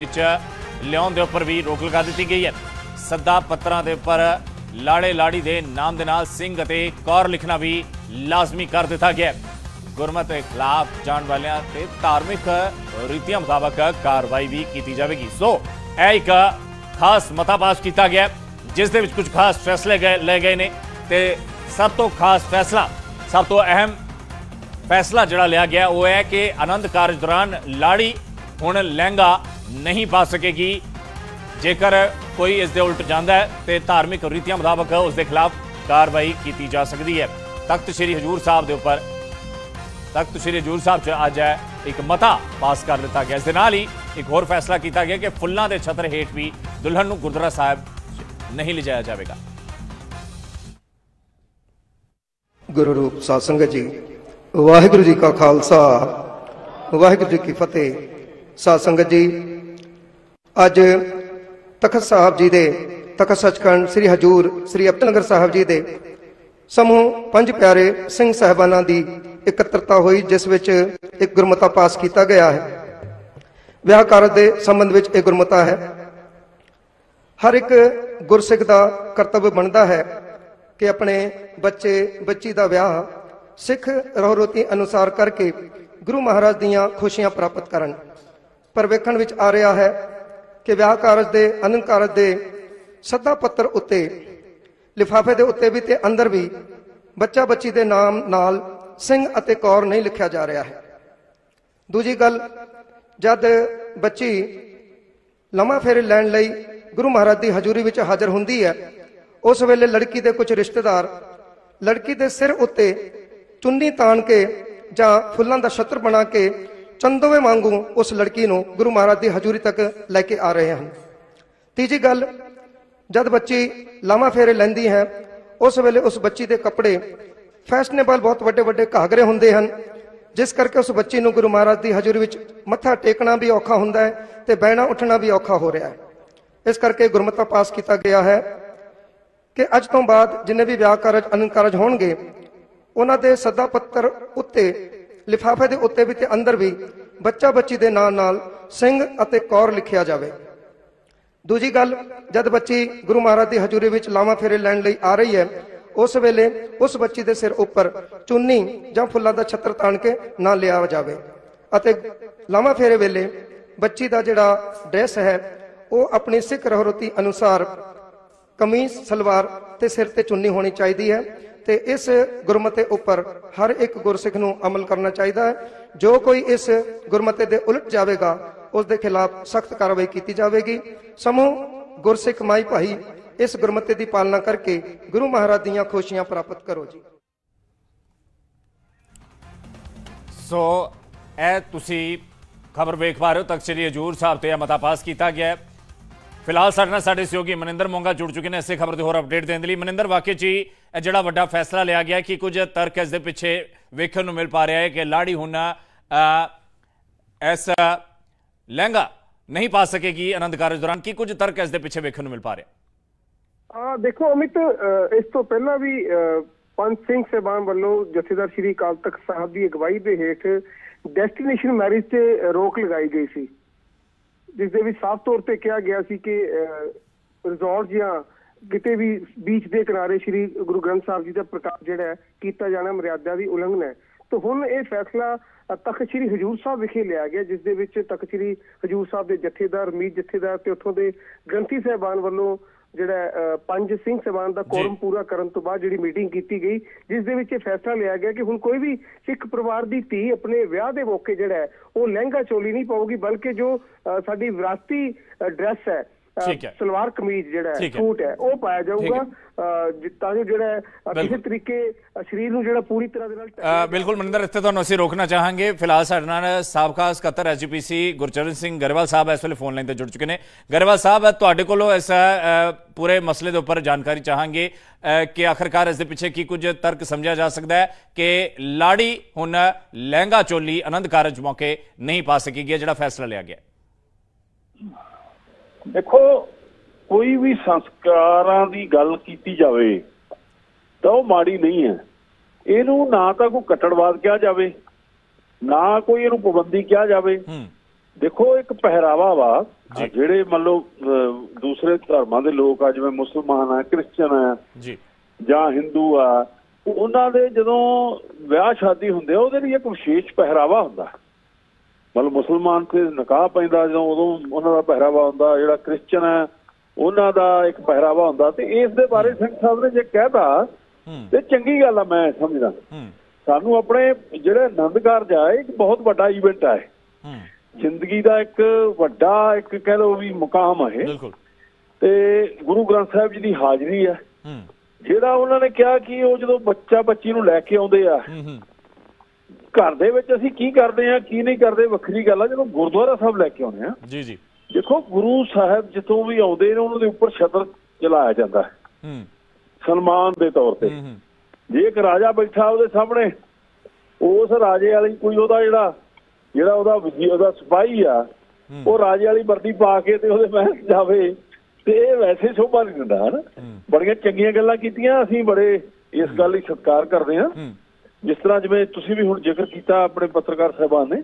ਵਿੱਚ ਲਿਆਉਣ ਦੇ ਉੱਪਰ ਵੀ ਰੋਕ ਲਗਾ ਦਿੱਤੀ ਗਈ ਹੈ। ਸੱਦਾ ਪੱਤਰਾਂ ਦੇ ਉੱਪਰ ਲਾੜੇ ਲਾੜੀ ਦੇ ਨਾਮ ਦੇ ਨਾਲ ਸਿੰਘ ਅਤੇ ਕੌਰ ਲਿਖਣਾ ਵੀ ਲਾਜ਼ਮੀ ਕਰ ਦਿੱਤਾ ਗਿਆ ਗੁਰਮਤ ਦੇ ਖਿਲਾਫ ਜਾਣ ਵਾਲਿਆਂ ਤੇ ਧਾਰਮਿਕ ਰੀਤੀਆਂ ਮੁਤਾਬਕ ਕਾਰਵਾਈ ਵੀ ਕੀਤੀ ਜਾਵੇਗੀ। ਸੋ, ਇਹ ਇੱਕ ਖਾਸ ਮਤਾ ਪਾਸ ਕੀਤਾ ਗਿਆ ਜਿਸ ਦੇ ਵਿੱਚ ਕੁਝ ਖਾਸ ਫੈਸਲੇ ਗਏ ਲਏ ਗਏ ਨੇ ਤੇ ਸਭ ਤੋਂ ਖਾਸ ਫੈਸਲਾ, ਸਭ ਤੋਂ ਅਹਿਮ ਫੈਸਲਾ ਜਿਹੜਾ ਲਿਆ ਗਿਆ ਉਹ ਹੈ ਕਿ ਆਨੰਦ ਕਾਰਜ ਦੌਰਾਨ ਲਾੜੀ, ਹੁਣ ਲਹਿੰਗਾ ਨਹੀਂ ਪਾ ਸਕੇਗੀ। ਜੇਕਰ ਕੋਈ ਇਸ ਦੇ ਉਲਟ ਜਾਂਦਾ ਹੈ, ਤੇ ਧਾਰਮਿਕ ਰੀਤੀਆਂ ਮੁਤਾਬਕ ਉਸ ਦੇ ਖਿਲਾਫ ਕਾਰਵਾਈ ਕੀਤੀ ਜਾ ਸਕਦੀ ਹੈ। ਤਖਤ ਸ੍ਰੀ ਹਜੂਰ ਸਾਹਿਬ ਦੇ ਉੱਪਰ, ਤਖਤ ਸ੍ਰੀ ਹਜੂਰ ਸਾਹਿਬ 'ਚ ਅੱਜ ਹੈ, ਇੱਕ ਮਤਾ ਪਾਸ ਕਰ ਦਿੱਤਾ ਗਿਆ। ਇਸ ਦੇ ਨਾਲ ਹੀ ਇੱਕ ਹੋਰ ਫੈਸਲਾ ਕੀਤਾ ਗਿਆ ਕਿ ਫੁੱਲਾਂ ਦੇ ਛਤਰ ਹੇਠ ਵੀ ਦੁਲਹਨ ਨੂੰ ਗੁਰਦੁਆਰਾ ਸਾਹਿਬ ਨਹੀਂ ਲਿਜਾਇਆ ਜਾਵੇਗਾ। ਗੁਰੂ ਰੂਪ ਸਾਧ ਸੰਗਤ ਜੀ, ਵਾਹਿਗੁਰੂ ਜੀ ਕਾ ਖਾਲਸਾ, ਵਾਹਿਗੁਰੂ ਜੀ ਕੀ ਫਤਿਹ। ਸਾਧ ਸੰਗਤ ਜੀ ਅੱਜ ਤਖਤ ਸਾਹਿਬ ਜੀ ਦੇ ਤਖਤ ਸੱਚਖੰਡ ਸ੍ਰੀ ਹਜੂਰ ਸ੍ਰੀ ਅਬਦਲਨਗਰ ਸਾਹਿਬ ਜੀ ਦੇ ਸਮੂਹ ਪੰਜ ਪਿਆਰੇ ਸਿੰਘ ਸਹਿਬਾਨਾਂ ਦੀ ਇਕੱਤਰਤਾ ਹੋਈ, ਜਿਸ ਵਿੱਚ ਇੱਕ ਗੁਰਮਤਾ ਪਾਸ ਕੀਤਾ ਗਿਆ ਹੈ। ਵਿਆਹ ਕਾਰਜ ਦੇ ਸੰਬੰਧ ਵਿੱਚ ਇਹ ਗੁਰਮਤਾ ਹੈ। ਹਰ ਇੱਕ ਗੁਰਸਿੱਖ ਦਾ ਕਰਤੱਵ ਬਣਦਾ ਹੈ ਕਿ ਆਪਣੇ ਬੱਚੇ, ਬੱਚੀ ਦਾ ਵਿਆਹ ਸਿੱਖ ਰਹੁ-ਰੀਤੀ ਅਨੁਸਾਰ ਕਰਕੇ ਗੁਰੂ ਮਹਾਰਾਜ ਦੀਆਂ ਖੁਸ਼ੀਆਂ ਪ੍ਰਾਪਤ ਕਰਨ। ਪਰ ਵੇਖਣ ਵਿੱਚ ਆ ਰਿਹਾ ਹੈ ਕਿ ਵਿਆਹ ਕਾਰਜ ਦੇ ਅਨੰਦ ਕਾਰਜ ਦੇ ਸੱਦਾ ਪੱਤਰ ਉੱਤੇ, ਲਿਫਾਫੇ ਦੇ ਉੱਤੇ ਵੀ ਤੇ ਅੰਦਰ ਵੀ ਬੱਚਾ ਬੱਚੀ ਦੇ ਨਾਮ ਨਾਲ ਸਿੰਘ ਅਤੇ ਕੌਰ ਨਹੀਂ ਲਿਖਿਆ ਜਾ ਰਿਹਾ ਹੈ। ਦੂਜੀ ਗੱਲ, ਜਦ ਬੱਚੀ ਲੰਮਾ ਫੇਰੇ ਲੈਣ ਲਈ ਗੁਰੂ ਮਹਾਰਾਜ ਦੀ ਹਜ਼ੂਰੀ ਵਿੱਚ ਹਾਜ਼ਰ ਹੁੰਦੀ ਹੈ, ਉਸ ਵੇਲੇ ਲੜਕੀ ਦੇ ਕੁਝ ਰਿਸ਼ਤੇਦਾਰ ਲੜਕੀ ਦੇ ਸਿਰ ਉੱਤੇ ਚੁੰਨੀ ਤਾਣ ਕੇ ਜਾਂ ਫੁੱਲਾਂ ਦਾ ਛਤਰ ਬਣਾ ਕੇ ਚੰਦੋਵੇਂ ਵਾਂਗੂ ਉਸ ਲੜਕੀ ਨੂੰ ਗੁਰੂ ਮਹਾਰਾਜ ਦੀ ਹਜ਼ੂਰੀ ਤੱਕ ਲੈ ਕੇ ਆ ਰਹੇ ਹਨ। ਤੀਜੀ ਗੱਲ, ਜਦ ਬੱਚੀ ਲਾਮਾ ਫੇਰੇ ਲੈਂਦੀ ਹੈ, ਉਸ ਵੇਲੇ ਉਸ ਬੱਚੀ ਦੇ ਕੱਪੜੇ ਫੈਸ਼ਨੇਬਲ ਬਹੁਤ ਵੱਡੇ ਵੱਡੇ ਘਾਗਰੇ ਹੁੰਦੇ ਹਨ, ਜਿਸ ਕਰਕੇ ਉਸ ਬੱਚੀ ਨੂੰ ਗੁਰੂ ਮਹਾਰਾਜ ਦੀ ਹਜ਼ੂਰੀ ਵਿੱਚ ਮੱਥਾ ਟੇਕਣਾ ਵੀ ਔਖਾ ਹੁੰਦਾ ਹੈ ਤੇ ਬਹਿਣਾ ਉੱਠਣਾ ਵੀ ਔਖਾ ਹੋ ਰਿਹਾ ਹੈ। ਇਸ ਕਰਕੇ ਗੁਰਮਤਾ ਪਾਸ ਕੀਤਾ ਗਿਆ ਹੈ ਕਿ ਅੱਜ ਤੋਂ ਬਾਅਦ ਜਿੰਨੇ ਵੀ ਵਿਆਹ ਕਾਰਜ, ਅਨੰਦ ਕਾਰਜ ਹੋਣਗੇ, ਉਹਨਾਂ ਦੇ ਸੱਦਾ ਪੱਤਰ ਉੱਤੇ ਲਿਫਾਫੇ ਦੇ ਉੱਤੇ ਵੀ ਤੇ ਅੰਦਰ ਵੀ ਬੱਚਾ ਬੱਚੀ ਦੇ ਨਾਂ ਨਾਲ ਸਿੰਘ ਅਤੇ ਕੌਰ ਲਿਖਿਆ ਜਾਵੇ। ਦੂਜੀ ਗੱਲ, ਜਦ ਬੱਚੀ ਗੁਰੂ ਮਹਾਰਾਜ ਦੀ ਹਜ਼ੂਰੀ ਵਿੱਚ ਲਾਵਾਂ ਫੇਰੇ ਲੈਣ ਲਈ ਆ ਰਹੀ ਹੈ, ਉਸ ਵੇਲੇ ਉਸ ਬੱਚੀ ਦੇ ਸਿਰ ਉੱਪਰ ਚੁੰਨੀ ਜਾਂ ਫੁੱਲਾਂ ਦਾ ਛੱਤਰ ਤਾਣ ਕੇ ਨਾ ਲਿਆ ਜਾਵੇ ਅਤੇ ਲਾਵਾਂ ਫੇਰੇ ਵੇਲੇ ਬੱਚੀ ਦਾ ਜਿਹੜਾ ਡਰੈਸ ਹੈ, ਉਹ ਆਪਣੀ ਸਿੱਖ ਰਹਿਰਤੀ ਅਨੁਸਾਰ ਕਮੀਜ਼, ਸਲਵਾਰ ਤੇ ਸਿਰ ਤੇ ਚੁੰਨੀ ਹੋਣੀ ਚਾਹੀਦੀ ਹੈ। ਤੇ ਇਸ ਗੁਰਮਤੇ ਉੱਪਰ ਹਰ ਇੱਕ ਗੁਰਸਿੱਖ ਨੂੰ ਅਮਲ ਕਰਨਾ ਚਾਹੀਦਾ ਹੈ। ਜੋ ਕੋਈ ਇਸ ਗੁਰਮਤੇ ਦੇ ਉਲਟ ਜਾਵੇਗਾ, ਉਸ ਦੇ ਖਿਲਾਫ ਸਖਤ ਕਾਰਵਾਈ ਕੀਤੀ ਜਾਵੇਗੀ। ਸਮੂਹ ਗੁਰਸਿੱਖ ਮਾਈ ਭਾਈ, ਇਸ ਗੁਰਮਤੇ ਦੀ ਪਾਲਣਾ ਕਰਕੇ ਗੁਰੂ ਮਹਾਰਾਜ ਦੀਆਂ ਖੁਸ਼ੀਆਂ ਪ੍ਰਾਪਤ ਕਰੋ ਜੀ। ਸੋ, ਇਹ ਤੁਸੀਂ ਖਬਰ ਵੇਖ ਪਾ ਰਹੇ ਹੋ, ਤਖਤ ਸ੍ਰੀ ਹਜੂਰ ਸਾਹਿਬ ਤੇ ਇਹ ਮਤਾ ਪਾਸ ਕੀਤਾ ਗਿਆ ਹੈ। ਫਿਲਹਾਲ ਸਾਡੇ ਨਾਲ ਸਾਡੇ ਸਹਿਯੋਗੀ ਮਨਿੰਦਰ ਮੋਂਗਾ ਜੁੜ ਚੁੱਕੇ ਨੇ, ਇਸੇ ਖਬਰ ਦੇ ਹੋਰ ਅਪਡੇਟ ਦੇਣ ਦੇ ਲਈ। ਮਨਿੰਦਰ ਵਾਕੇ ਜੀ ਜਿਹੜਾ ਵੱਡਾ ਫੈਸਲਾ ਲਿਆ ਗਿਆ ਕਿ ਕੁਝ ਤਰਕ ਇਸ ਦੇ ਪਿੱਛੇ ਵੇਖਣ ਨੂੰ ਮਿਲ ਪਾ ਰਿਹਾ ਹੈ ਕਿ ਲਾੜੀ ਹੁਣ ਅ, ਇਸ ਲਹਿੰਗਾ ਨਹੀਂ ਪਾ ਸਕੇਗੀ ਆਨੰਦ ਕਾਰਜ ਦੌਰਾਨ। ਕੀ ਕੁਝ ਤਰਕ ਇਸ ਦੇ ਪਿੱਛੇ ਵੇਖਣ ਨੂੰ ਮਿਲ ਪਾ ਰਿਹਾ? ਆ ਦੇਖੋ ਅਮਿਤ ਇਸ ਤੋਂ ਪਹਿਲਾਂ ਵੀ ਅ, ਪੰਜ ਸਿੰਘ ਸਹਿਬਾਨ ਵੱਲੋਂ ਜਥੇਦਾਰ ਸ਼੍ਰੀ ਅਕਾਲ ਤਖਤ ਸਾਹਿਬ ਦੀ ਅਗਵਾਈ ਦੇ ਹੇਠ ਡੈਸਟੀਨੇਸ਼ਨ ਮੈਰਿਜ ਤੇ ਰੋਕ ਲਗਾਈ ਗਈ ਸੀ। ਜਿਸ ਦੇ ਵਿੱਚ ਸਾਫ਼ ਤੌਰ ਤੇ ਕਿਹਾ ਗਿਆ ਸੀ ਕਿ ਰਿਜ਼ੋਰਟ ਜਾਂ ਕਿਤੇ ਵੀ ਬੀਚ ਦੇ ਕਿਨਾਰੇ ਸ਼੍ਰੀ ਗੁਰੂ ਗ੍ਰੰਥ ਸਾਹਿਬ ਜੀ ਦਾ ਪ੍ਰਕਾਸ਼ ਜਿਹੜਾ ਕੀਤਾ ਜਾਣਾ ਮਰਿਆਦਾ ਦੀ ਉਲੰਘਣਾ ਹੈ ਤਾਂ ਹੁਣ ਇਹ ਫੈਸਲਾ ਤਖਤ ਸ੍ਰੀ ਹਜੂਰ ਸਾਹਿਬ ਵਿਖੇ ਲਿਆ ਗਿਆ ਜਿਸ ਦੇ ਵਿੱਚ ਤਖਤ ਸ੍ਰੀ ਹਜੂਰ ਸਾਹਿਬ ਦੇ ਜਥੇਦਾਰ ਮੀਤ ਜਥੇਦਾਰ ਤੇ ਉੱਥੋਂ ਦੇ ਗ੍ਰੰਥੀ ਸਾਹਿਬਾਨ ਵੱਲੋਂ ਜਿਹੜਾ ਪੰਜ ਸਿੰਘ ਸਹਿਬਾਨ ਦਾ ਕੋਰਮ ਪੂਰਾ ਕਰਨ ਤੋਂ ਬਾਅਦ ਜਿਹੜੀ ਮੀਟਿੰਗ ਕੀਤੀ ਗਈ ਜਿਸ ਦੇ ਵਿੱਚ ਇਹ ਫੈਸਲਾ ਲਿਆ ਗਿਆ ਕਿ ਹੁਣ ਕੋਈ ਵੀ ਸਿੱਖ ਪਰਿਵਾਰ ਦੀ ਧੀ ਆਪਣੇ ਵਿਆਹ ਦੇ ਮੌਕੇ ਜਿਹੜਾ ਉਹ ਲਹਿੰਗਾ ਚੋਲੀ ਨਹੀਂ ਪਾਉਗੀ ਬਲਕਿ ਜੋ ਸਾਡੀ ਵਿਰਾਸਤੀ ਡਰੈਸ ਹੈ। ਸਲਵਾਰ ਕਮੀਜ਼ ਜਿਹੜਾ। ਸੂਟ ਹੈ ਉਹ ਪਾਇਆ ਜਾਊਗਾ ਤਾਂ ਜੋ ਜਿਹੜਾ ਕਿਸੇ। ਤਰੀਕੇ ਸਰੀਰ ਨੂੰ ਜਿਹੜਾ ਪੂਰੀ ਤਰ੍ਹਾਂ ਦੇ ਨਾਲ ਬਿਲਕੁਲ ਮਨਿੰਦਰ ਇੱਥੇ ਤੁਹਾਨੂੰ ਅਸੀਂ ਰੋਕਣਾ ਚਾਹਾਂਗੇ। ਫਿਲਹਾਲ ਸਾਡੇ ਨਾਲ ਸਾਬਕਾ ਸਕੱਤਰ ਐਸਜੀਪੀਸੀ ਗੁਰਚਰਨ ਸਿੰਘ ਗਰੇਵਾਲ ਸਾਹਿਬ ਇਸ ਵੇਲੇ ਫੋਨ ਲਾਈਨ ਤੇ ਜੁੜ ਚੁੱਕੇ ਨੇ। ਗਰੇਵਾਲ ਸਾਹਿਬ ਤੁਹਾਡੇ ਕੋਲੋਂ ਇਸ ਪੂਰੇ ਮਸਲੇ ਦੇ ਉੱਪਰ ਜਾਣਕਾਰੀ ਚਾਹਾਂਗੇ। ਕਿ ਆਖਰਕਾਰ ਇਸ ਦੇ ਪਿੱਛੇ ਕੀ ਕੁਝ ਤਰਕ ਸਮਝਿਆ ਜਾ ਸਕਦਾ ਹੈ ਕਿ ਲਾੜੀ ਹੁਣ ਲਹਿੰਗਾ ਚੋਲੀ ਆਨੰਦ ਕਾਰਜ ਮੌਕੇ ਨਹੀਂ ਪਾ ਸਕੇਗੀ ਇਹ ਜਿਹੜਾ ਫੈਸਲਾ ਲਿਆ ਗਿਆ। ਦੇਖੋ ਕੋਈ ਵੀ ਸੰਸਕਾਰਾਂ ਦੀ ਗੱਲ ਕੀਤੀ ਜਾਵੇ ਤਾਂ ਉਹ ਮਾੜੀ ਨਹੀਂ ਹੈ। ਇਹਨੂੰ ਨਾ ਤਾਂ ਕੋਈ ਕੱਟੜਵਾਦ ਕਿਹਾ ਜਾਵੇ ਨਾ ਕੋਈ ਇਹਨੂੰ ਪਾਬੰਦੀ ਕਿਹਾ ਜਾਵੇ। ਦੇਖੋ ਇੱਕ ਪਹਿਰਾਵਾ ਵਾ। ਜਿਹੜੇ ਮੰਨ ਲਓ ਦੂਸਰੇ ਧਰਮਾਂ ਦੇ ਲੋਕ ਆ ਜਿਵੇਂ ਮੁਸਲਮਾਨ ਆ ਕ੍ਰਿਸਚੀਅਨ ਆ ਜੀ। ਜਾਂ ਹਿੰਦੂ ਆ ਉਹਨਾਂ ਦੇ ਜਦੋਂ ਵਿਆਹ ਸ਼ਾਦੀ ਹੁੰਦੇ ਆ ਉਹਦੇ ਲਈ ਇੱਕ ਵਿਸ਼ੇਸ਼ ਪਹਿਰਾਵਾ ਹੁੰਦਾ। ਮਤਲਬ ਮੁਸਲਮਾਨ ਤੇ ਨਿਕਾਹ ਪੈਂਦਾ ਜਦੋਂ ਉਦੋਂ ਉਹਨਾਂ ਦਾ ਪਹਿਰਾਵਾ ਹੁੰਦਾ ਜਿਹੜਾ ਕ੍ਰਿਸਚੀਅਨ ਹੈ ਉਹਨਾਂ ਦਾ ਇੱਕ ਪਹਿਰਾਵਾ ਹੁੰਦਾ ਤੇ ਇਸ ਦੇ ਬਾਰੇ ਸਿੰਘ ਸਾਹਿਬ ਨੇ ਜੇ ਕਹਿਤਾ ਹੂੰ। ਤੇ ਚੰਗੀ ਗੱਲ ਆ ਮੈਂ ਸਮਝਦਾ। ਹੂੰ। ਸਾਨੂੰ ਆਪਣੇ ਜਿਹੜੇ ਆਨੰਦ ਕਾਰਜ ਆ ਇੱਕ ਬਹੁਤ ਵੱਡਾ ਇਵੈਂਟ ਆ ਹੂੰ। ਜ਼ਿੰਦਗੀ ਦਾ ਇੱਕ ਵੱਡਾ ਇੱਕ ਕਹਿ ਲਓ ਵੀ ਮੁਕਾਮ ਆ ਇਹ। ਬਿਲਕੁਲ। ਤੇ ਗੁਰੂ ਗ੍ਰੰਥ ਸਾਹਿਬ ਜੀ ਦੀ ਹਾਜ਼ਰੀ ਆ। ਹੂੰ। ਜਿਹੜਾ ਉਹਨਾਂ ਨੇ ਕਿਹਾ ਕਿ ਉਹ ਜਦੋਂ ਬੱਚਾ ਬੱਚੀ ਨੂੰ ਲੈ ਕੇ ਆਉਂਦੇ ਆ ਹੂੰ ਹੂੰ। ਘਰ ਦੇ ਵਿੱਚ ਅਸੀਂ ਕੀ ਕਰਦੇ ਆ ਕੀ ਨਹੀਂ ਕਰਦੇ ਵੱਖਰੀ ਗੱਲ ਆ ਜਦੋਂ ਗੁਰਦੁਆਰਾ ਸਾਹਿਬ ਲੈ ਕੇ ਆਉਂਦੇ ਆ ਜੀ ਜੀ। ਦੇਖੋ ਗੁਰੂ ਸਾਹਿਬ ਜਿੱਥੋਂ ਵੀ ਆਉਂਦੇ ਨੇ ਉਹਨਾਂ ਦੇ ਉੱਪਰ ਛਤਰ ਚਲਾਇਆ ਜਾਂਦਾ ਹੈ। ਹੂੰ। ਸਨਮਾਨ ਦੇ ਤੌਰ ਤੇ। ਜੇ ਇੱਕ ਰਾਜਾ ਬੈਠਾ ਉਹਦੇ ਸਾਹਮਣੇ ਉਸ ਰਾਜੇ ਵਾਲੀ ਕੋਈ ਉਹਦਾ ਜਿਹੜਾ ਜਿਹੜਾ ਉਹਦਾ ਉਹਦਾ ਸਿਪਾਹੀ ਆ ਉਹ ਰਾਜੇ ਵਾਲੀ ਵਰਦੀ ਪਾ ਕੇ ਤੇ ਉਹਦੇ ਮਹਿਲ ਜਾਵੇ ਤੇ ਇਹ ਵੈਸੇ ਸ਼ੋਭਾ ਨਹੀਂ ਦਿੰਦਾ ਹਨ? ਬੜੀਆਂ ਚੰਗੀਆਂ ਗੱਲਾਂ ਕੀਤੀਆਂ ਅਸੀਂ ਬੜੇ ਇਸ ਗੱਲ ਲਈ ਸਤਿਕਾਰ ਕਰਦੇ ਹੂੰ। ਜਿਸ ਤਰ੍ਹਾਂ ਜਿਵੇਂ ਤੁਸੀਂ ਵੀ ਹੁਣ ਜ਼ਿਕਰ ਕੀਤਾ ਆਪਣੇ ਪੱਤਰਕਾਰ ਸਾਹਿਬਾਨ ਨੇ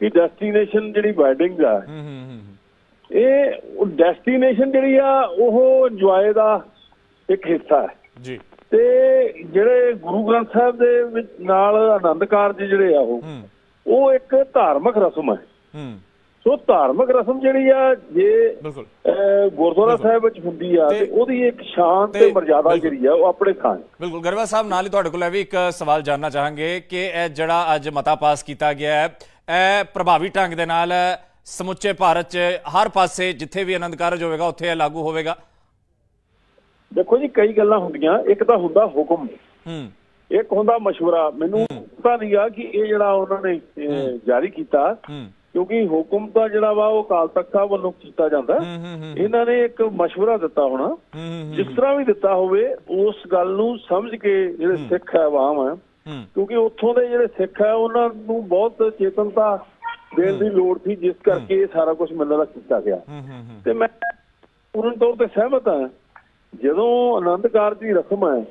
ਕਿ ਡੈਸਟੀਨੇਸ਼ਨ ਜਿਹੜੀ ਵੈਡਿੰਗ ਆ ਇਹ ਡੈਸਟੀਨੇਸ਼ਨ ਜਿਹੜੀ ਆ ਉਹ ਇੰਜੋਏ ਦਾ ਇੱਕ ਹਿੱਸਾ ਹੈ। ਜੀ। ਤੇ ਜਿਹੜੇ ਗੁਰੂ ਗ੍ਰੰਥ ਸਾਹਿਬ ਦੇ ਨਾਲ ਆਨੰਦ ਕਾਰਜ ਜਿਹੜੇ ਆ ਉਹ ਉਹ ਇੱਕ ਧਾਰਮਿਕ ਰਸਮ ਹੈ। ਹੂੰ। ਸੋ ਧਾਰਮਿਕ ਰਸਮ ਜਿਹੜੀ ਆ ਜੇ ਗੁਰਦੁਆਰਾ ਸਾਹਿਬ ਵਿੱਚ ਹੁੰਦੀ ਆ ਤੇ- ਉਹਦੀ ਇੱਕ ਸ਼ਾਨ ਤੇ ਮਰਜ਼ਾਦਾ। ਜਿਹੜੀ ਆ ਉਹ ਆਪਣੇ ਹੈ। ਬਿਲਕੁਲ। ਗਰੇਵਾਲ ਸਾਹਿਬ ਨਾਲ ਹੀ ਤੁਹਾਡੇ ਕੋਲ ਇਹ ਵੀ ਇੱਕ ਸਵਾਲ ਜਾਨਣਾ ਚਾਹਾਂਗੇ ਕਿ ਇਹ ਜਿਹੜਾ ਅੱਜ ਮਤਾ ਪਾਸ ਕੀਤਾ ਗਿਆ ਹੈ ਇਹ ਪ੍ਰਭਾਵੀ ਢੰਗ ਦੇ ਨਾਲ ਸਮੁੱਚੇ ਭਾਰਤ 'ਚ ਹਰ ਪਾਸੇ ਜਿੱਥੇ ਵੀ ਆਨੰਦ ਕਾਰਜ ਹੋਵੇਗਾ ਉੱਥੇ ਇਹ ਲਾਗੂ ਹੋਵੇਗਾ? ਦੇਖੋ ਜੀ ਕਈ ਗੱਲਾਂ ਹੁੰਦੀਆਂ। ਇੱਕ ਤਾਂ ਹੁੰਦਾ ਹੁਕਮ। ਹੂੰ। ਇੱਕ ਹੁੰਦਾ ਮਸ਼ਵਰਾ। ਮੈਨੂੰ ਪਤਾ ਨਹੀਂਗਾ ਕਿ ਇਹ ਜਿਹੜਾ ਉਹਨਾਂ ਨੇ ਜਾਰੀ ਕੀਤਾ ਕਿਉਂਕਿ ਹੁਕਮ ਤਾਂ ਜਿਹੜਾ ਵਾ ਉਹ ਕਾਲ ਤਖਤ ਵੱਲੋਂ ਕੀਤਾ ਜਾਂਦਾ। ਇਹਨਾਂ ਨੇ ਇੱਕ ਮਸ਼ਵਰਾ ਦਿੱਤਾ ਹੋਣਾ। ਜਿਸ ਤਰ੍ਹਾਂ ਵੀ ਦਿੱਤਾ ਹੋਵੇ ਉਸ ਗੱਲ ਨੂੰ ਸਮਝ ਕੇ ਜਿਹੜੇ ਸਿੱਖ ਹੈ ਆਵਾਮ ਹੈ। ਕਿਉਂਕਿ ਉੱਥੋਂ ਦੇ ਜਿਹੜੇ ਸਿੱਖ ਹੈ ਉਹਨਾਂ ਨੂੰ ਬਹੁਤ ਚੇਤਨਤਾ ਦੇਣ ਦੀ ਲੋੜ ਸੀ ਜਿਸ ਕਰਕੇ ਇਹ ਸਾਰਾ ਕੁਝ ਮੈਨੂੰ ਲੱਗਦਾ ਕੀਤਾ ਗਿਆ। ਤੇ ਮੈਂ ਪੂਰਨ ਤੌਰ ਤੇ ਸਹਿਮਤ ਹਾਂ। ਜਦੋਂ ਆਨੰਦ ਕਾਰਜ ਦੀ ਰਸਮ ਹੈ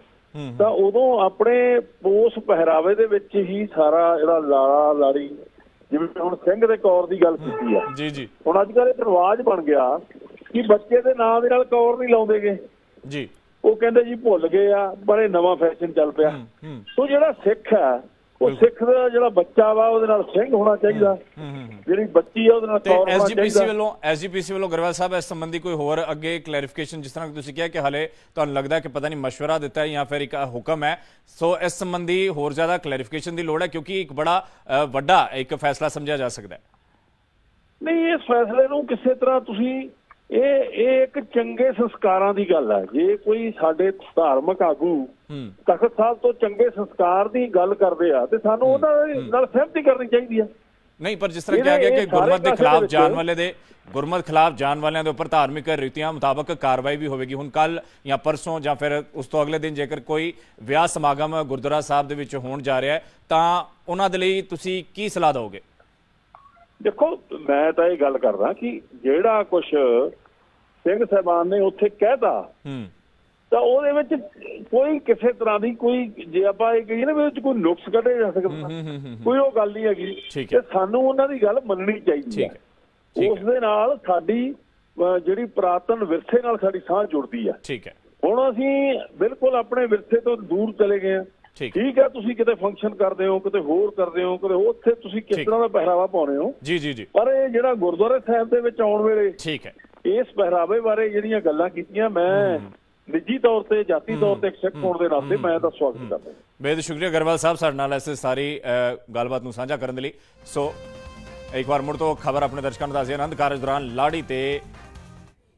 ਤਾਂ ਉਦੋਂ ਆਪਣੇ ਉਸ ਪਹਿਰਾਵੇ ਦੇ ਵਿੱਚ ਹੀ ਸਾਰਾ ਜਿਹੜਾ ਲਾੜਾ ਲਾੜੀ ਜਿਵੇਂ ਹੁਣ ਸਿੰਘ ਦੇ ਕੌਰ ਦੀ ਗੱਲ ਕੀਤੀ ਆ। ਜੀ ਜੀ। ਹੁਣ ਅੱਜ ਕੱਲ੍ਹ ਇਹ ਰਿਵਾਜ ਬਣ ਗਿਆ ਕਿ ਬੱਚੇ ਦੇ ਨਾਂ ਦੇ ਨਾਲ ਕੌਰ ਨਹੀਂ ਲਾਉਂਦੇਗੇ ਜੀ। ਉਹ ਕਹਿੰਦੇ ਜੀ ਭੁੱਲ ਗਏ ਆ ਪਰ ਇਹ ਨਵਾਂ ਫੈਸ਼ਨ ਚੱਲ ਪਿਆ। ਸੋ ਜਿਹੜਾ ਸਿੱਖ ਹੈ ਉਹ ਸਿੱਖ ਦਾ ਜਿਹੜਾ ਬੱਚਾ ਵਾ ਉਹਦੇ ਨਾਲ ਸਿੰਘ ਹੋਣਾ ਚਾਹੀਦਾ। ਜਿਹੜੀ ਬੱਚੀ ਆ ਉਹਦੇ ਨਾਲ ਕੌਰ ਹੋਣਾ ਐਸਜੀਪੀਸੀ ਚਾਹੀਦਾ? ਵੱਲੋਂ ਐਸਜੀਪੀਸੀ ਵੱਲੋਂ ਗਰੇਵਾਲ ਸਾਹਿਬ ਇਸ ਸੰਬੰਧੀ ਕੋਈ ਹੋਰ ਅੱਗੇ ਕਲੈਰੀਫਿਕੇਸ਼ਨ ਜਿਸ ਤਰ੍ਹਾਂ ਕਿ ਤੁਸੀਂ ਕਿਹਾ ਕਿ ਹਲੇ ਤੁਹਾਨੂੰ ਲੱਗਦਾ ਕਿ ਪਤਾ ਨਹੀਂ ਮਸ਼ਵਰਾ ਦਿੱਤਾ ਹੈ ਜਾਂ ਫਿਰ ਇੱਕ ਹੁਕਮ ਹੈ। ਸੋ ਇਸ ਸੰਬੰਧੀ ਹੋਰ ਜ਼ਿਆਦਾ ਕਲੈਰੀਫਿਕੇਸ਼ਨ ਦੀ ਲੋੜ ਹੈ ਕਿਉਂਕਿ ਇੱਕ ਬੜਾ ਵੱਡਾ ਇੱਕ ਫੈਸਲਾ ਸਮਝਿਆ ਜਾ ਸਕਦਾ ਹੈ। ਨਹੀਂ ਇਸ ਫੈਸਲੇ ਨੂੰ ਕਿਸੇ ਤਰ੍ਹਾਂ ਤੁਸੀਂ ਇਹ ਇਹ ਇੱਕ ਚੰਗੇ ਸੰਸਕਾਰਾਂ ਦੀ ਗੱਲ ਹੈ ਜੇ ਕੋਈ ਸਾਡੇ ਧਾਰਮਿਕ ਆਗੂ ਤਖਤ ਸਾਹਿਬ ਤੋਂ ਚੰਗੇ ਸੰਸਕਾਰ ਦੀ ਗੱਲ ਕਰਦੇ ਆ ਤੇ ਸਾਨੂੰ ਉਹਨਾਂ ਨਾਲ ਸਹਿਮਤੀ ਕਰਨੀ ਚਾਹੀਦੀ ਆ। ਨਹੀਂ ਪਰ ਜਿਸ ਤਰ੍ਹਾਂ ਕਿਹਾ ਗਿਆ ਕਿ ਗੁਰਮਤ ਦੇ ਖਿਲਾਫ ਜਾਣ ਵਾਲੇ ਦੇ ਗੁਰਮਤ ਖਿਲਾਫ ਜਾਣ ਵਾਲਿਆਂ ਦੇ ਉੱਪਰ ਧਾਰਮਿਕ ਰੀਤੀਆਂ ਮੁਤਾਬਕ ਕਾਰਵਾਈ ਵੀ ਹੋਵੇਗੀ। ਹੁਣ ਕੱਲ ਜਾਂ ਪਰਸੋਂ ਜਾਂ ਫਿਰ ਉਸ ਤੋਂ ਅਗਲੇ ਦਿਨ ਜੇਕਰ ਕੋਈ ਵਿਆਹ ਸਮਾਗਮ ਗੁਰਦੁਆਰਾ ਸਾਹਿਬ ਦੇ ਵਿੱਚ ਹੋਣ ਜਾ ਰਿਹਾ ਹੈ ਤਾਂ ਉਹਨਾਂ ਦੇ ਲਈ ਤੁਸੀਂ ਕੀ ਸਲਾਹ ਦਿਓਗੇ? ਦੇਖੋ ਮੈਂ ਤਾਂ ਇਹ ਗੱਲ ਕਰਦਾ ਕਿ ਜਿਹੜਾ ਕੁਝ ਸਿੰਘ ਸਾਹਿਬਾਨ ਨੇ ਉੱਥੇ ਕਹਿਤਾ ਹੂੰ। ਤਾਂ ਉਹਦੇ ਵਿੱਚ ਕੋਈ ਕਿਸੇ ਤਰ੍ਹਾਂ ਦੀ ਕੋਈ ਜੇ ਆਪਾਂ ਇਹ ਕਹੀਏ ਨਾ ਵੀ ਉਹਦੇ ਵਿੱਚ ਕੋਈ ਨੁਕਸ ਕੱਢਿਆ ਜਾ ਸਕਦਾ ਕੋਈ ਉਹ ਗੱਲ ਨਹੀਂ ਹੈਗੀ। ਤੇ ਸਾਨੂੰ ਉਹਨਾਂ ਦੀ ਗੱਲ ਮੰਨਣੀ ਚਾਹੀਦੀ ਹੈ। ਉਸ ਦੇ ਨਾਲ ਸਾਡੀ ਜਿਹੜੀ ਪ੍ਰਾਤਨ ਵਿਰਸੇ ਨਾਲ ਸਾਡੀ ਸਾਂਝ ਜੁੜਦੀ ਆ ਠੀਕ ਹੈ। ਹੁਣ ਅਸੀਂ ਬਿਲਕੁਲ ਆਪਣੇ ਵਿਰਸੇ ਤੋਂ ਦੂਰ ਚਲੇ ਗਏ ਆ ਠੀਕ ਹੈ। ਤੁਸੀਂ ਕਿਤੇ ਫੰਕਸ਼ਨ ਕਰਦੇ ਹੋ ਕਿਤੇ ਹੋਰ ਕਰਦੇ ਹੋ ਕਿਤੇ ਉੱਥੇ ਤੁਸੀਂ ਕਿਸ। ਤਰ੍ਹਾਂ ਦਾ ਪਹਿਰਾਵਾ ਪਾਉਣੇ ਹੋ? ਜੀ ਜੀ ਜੀ। ਪਰ ਇਹ ਜਿਹੜਾ ਗੁਰਦੁਆਰਾ ਸਾਹਿਬ ਦੇ ਵਿੱਚ ਆਉਣ ਵੇਲੇ ਠੀਕ ਹੈ। ਇਸ ਪਹਿਰਾਵੇ ਬਾਰੇ ਜਿਹੜੀਆਂ ਗੱਲਾਂ ਕੀਤੀਆਂ ਮੈਂ ਨਿੱਜੀ ਤੌਰ ਤੇ ਜਾਤੀ ਤੌਰ ਤੇ ਇੱਕ ਸਿੱਖ ਹੋਣ ਦੇ ਨਾਤੇ ਮੈਂ ਤਾਂ ਸਵਾਗਤ ਕਰਦਾ ਬੇਦ ਸ਼ੁਕਰੀਆ ਗਰਵਾਲ ਸਾਹਿਬ ਸਾਡੇ ਨਾਲ ਇਸ ਸਾਰੀ ਗੱਲਬਾਤ ਨੂੰ ਸਾਂਝਾ ਕਰਨ ਦੇ ਲਈ। ਸੋ ਇੱਕ ਵਾਰ ਮੁੜ ਤੋਂ ਖਬਰ ਆਪਣੇ ਦਰਸ਼ਕਾਂ ਨੂੰ ਦੱਸਦੇ ਆਨੰਦ ਕਾਰਜ ਦੌਰਾਨ ਲਾੜੀ ਤੇ